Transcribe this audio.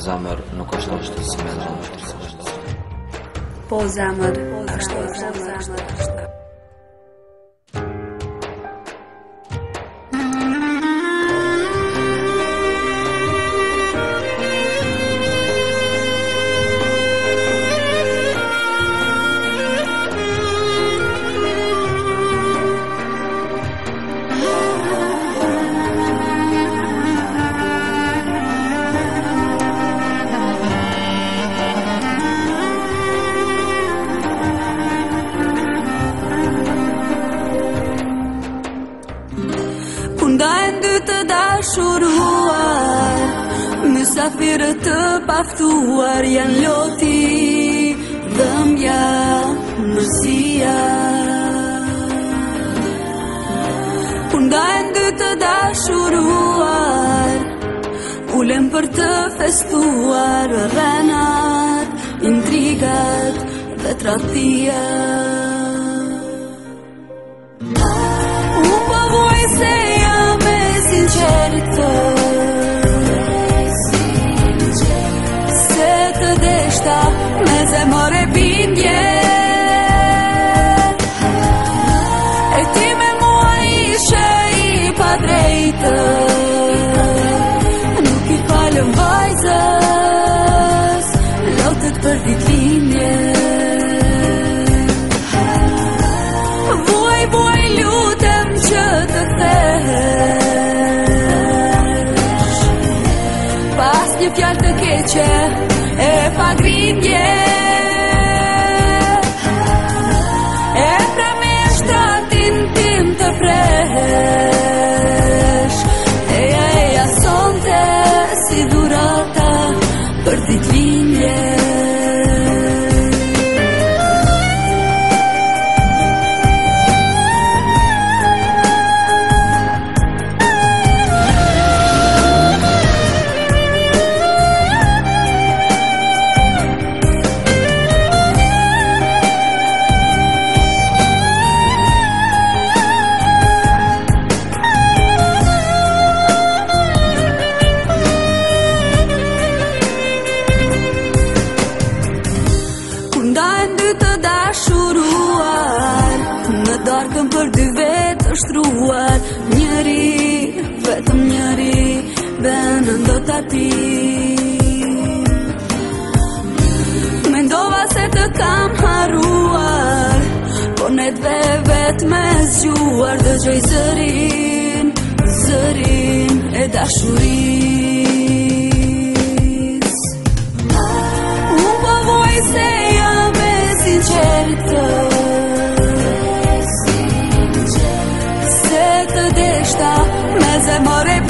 Zamar nuka shtoshtë, së me në shtoshtë. Po zamër, ashtë, Kënda e ndy të dashuruar, nësafire të paftuar, janë loti dhe mja nësia Kënda e ndy të dashuruar, ulem për të festuar, rrenat, intrigat dhe tratia gusta, me demoré një fjallë të keqe E pa grindje E pra me shtatin tim të prehe ndajnë dy të dashuruar Në darkën për dy vetë është ruar Njëri, vetëm njëri Benë ndo të ati Mendova se të kam haruar Por ne dve vetë me zgjuar Dhe gjoj zërin, zërin e dashurin amore